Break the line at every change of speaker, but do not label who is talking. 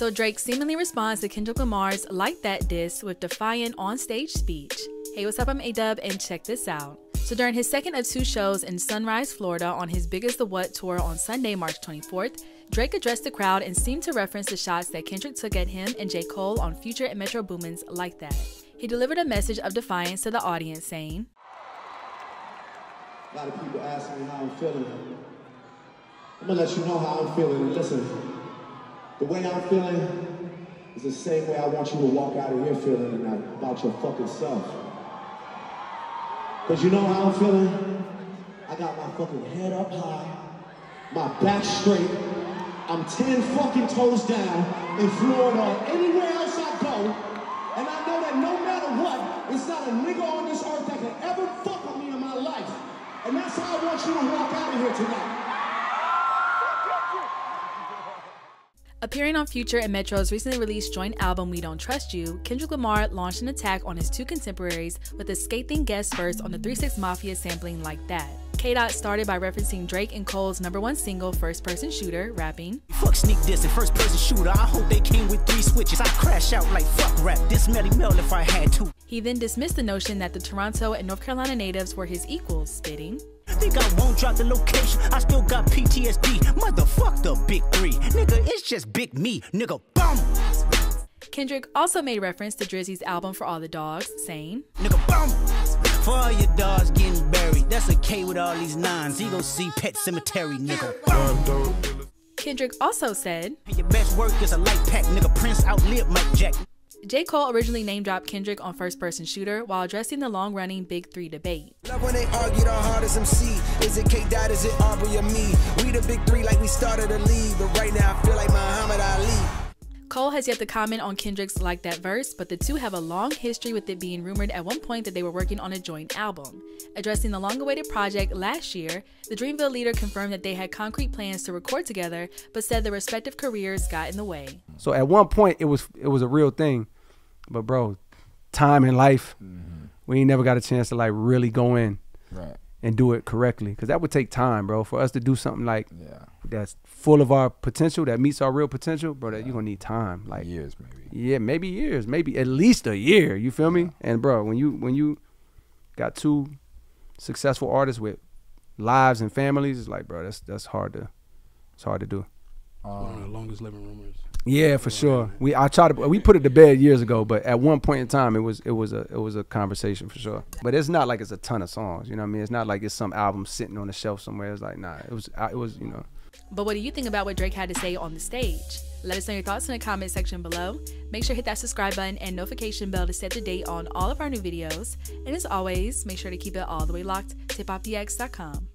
So Drake seemingly responds to Kendrick Lamar's Like That diss with defiant on-stage speech. Hey, what's up? I'm A-Dub and check this out. So during his second of two shows in Sunrise, Florida on his Big As the What tour on Sunday, March 24th, Drake addressed the crowd and seemed to reference the shots that Kendrick took at him and J. Cole on Future and Metro Boomin's Like That. He delivered a message of defiance to the audience saying,
A lot of people ask me how I'm feeling. I'm gonna let you know how I'm feeling. Listen, the way I'm feeling is the same way I want you to walk out of here feeling tonight about your fucking self. Cause you know how I'm feeling? I got my fucking head up high, my back straight. I'm 10 fucking toes down in Florida or anywhere else I go. And I know that no matter what, it's not a nigga on this earth that can ever fuck with me in my life. And that's how I want you to walk out of here tonight.
Appearing on Future and Metro's recently released joint album We Don't Trust You, Kendrick Lamar launched an attack on his two contemporaries with a scathing guest verse on the 3 6 Mafia sampling Like That. K Dot started by referencing Drake and Cole's number one single, First Person Shooter, rapping.
Fuck sneak this and first person shooter. I hope they came with three switches. I crash out like fuck rap. This Melle Mel if I had to.
He then dismissed the notion that the Toronto and North Carolina natives were his equals, spitting.
Think I won't drop the location. I still got PTSD. Motherfuck the big three. Nigga, just big me. Nigga, bum.
Kendrick also made reference to Drizzy's album For All the Dogs, saying,
Nigga, bum. For all your dogs getting buried. That's a K with all these nines. You gon' see Pet Sematary, nigga. Bum.
Kendrick also said,
Your best work is a light pack. Nigga, Prince outlived Mike Jack.
J. Cole originally name dropped Kendrick on First Person Shooter while addressing the long running Big Three debate.
Love when they argue the hardest MC. Is it K Dot, is it Aubrey or me? We the big three like we started a league, but right now
Cole has yet to comment on Kendrick's Like That verse, but the two have a long history with it being rumored at one point that they were working on a joint album. Addressing the long awaited project last year, the Dreamville leader confirmed that they had concrete plans to record together, but said their respective careers got in the way.
So at one point it was it was a real thing. But bro, time in life, mm-hmm. we ain't never got a chance to like really go in
Right.
And do it correctly. Cause that would take time, bro. For us to do something like
Yeah.
that's full of our potential, that meets our real potential, bro, that you're gonna need time. Like
Years maybe.
yeah, maybe years, maybe at least a year. You feel me? And bro, when you when you got two successful artists with lives and families, it's like, bro, that's that's hard to it's hard to do.
One of the longest living rumors.
Yeah, for sure. We I tried to we put it to bed years ago, but at one point in time it was it was a it was a conversation for sure. But it's not like it's a ton of songs, you know what I mean? It's not like it's some album sitting on the shelf somewhere. It's like nah, it was I- it was you know.
But what do you think about what Drake had to say on the stage? Let us know your thoughts in the comment section below. Make sure to hit that subscribe button and notification bell to set the date on all of our new videos. And as always, make sure to keep it all the way locked to hiphopdx.com.